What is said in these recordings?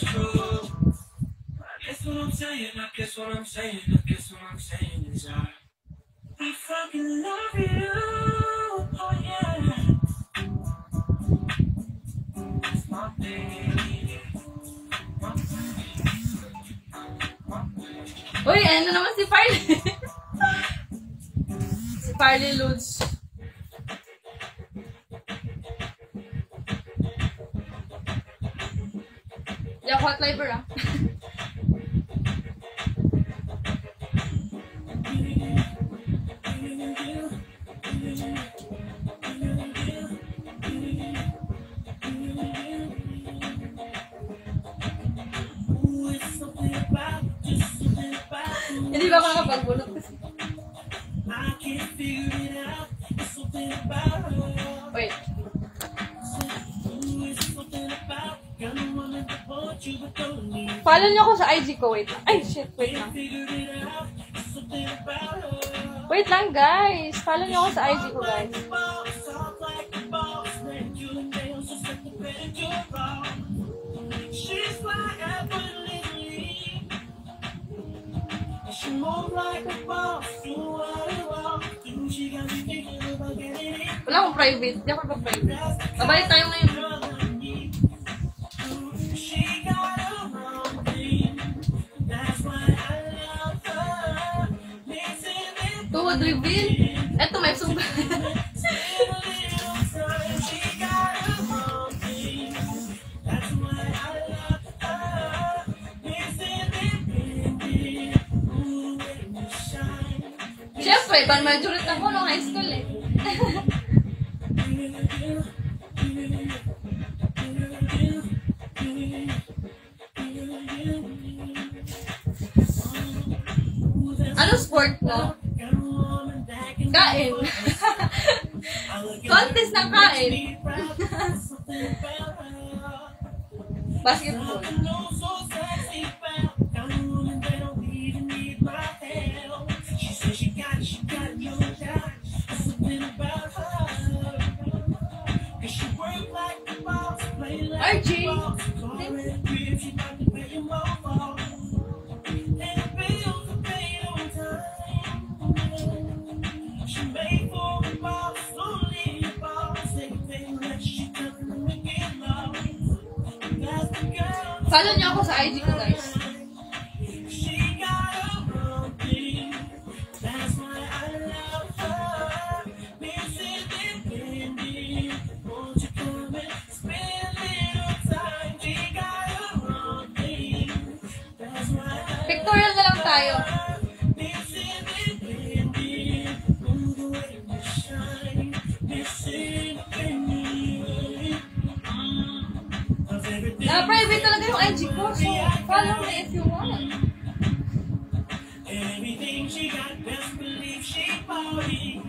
that's true. I guess what I'm saying, I guess what I'm saying, I guess what I'm saying is I, I fucking love you. Oh yeah. Baby. My baby. My baby. Uy, ano naman si Farley? si Farley Lutz. Di ako hot liver ah. Hindi ba ako nakapagbulot kasi? I can't figure it out. It's something about her. Follow niyo ako sa IG ko. Wait lang. Ay, shit. Wait lang. Wait lang, guys. Follow niyo ako sa IG ko, guys. Wala akong private. Di ako pa-private. Babalik tayo ngayon. Tuhod reveal. Eto, may sumba. Siyempre, ban majority ako nung high school eh. Ano sport mo? Kain. Contest ng kain. Basketball. RJ. Follow niyo ako sa IG ko, guys. Na-private talaga yung IG ko. So, follow me if you want. Everything she got, best believe she party.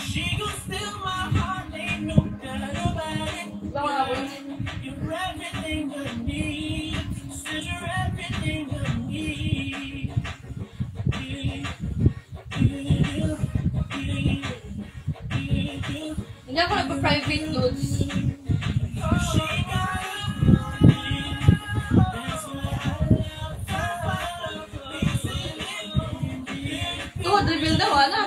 She gon' steal my heart, ain't no doubt about it. You're everything I need. Said you're everything I need. Hindi ako nagpa-private notes. दिल मिलता हुआ ना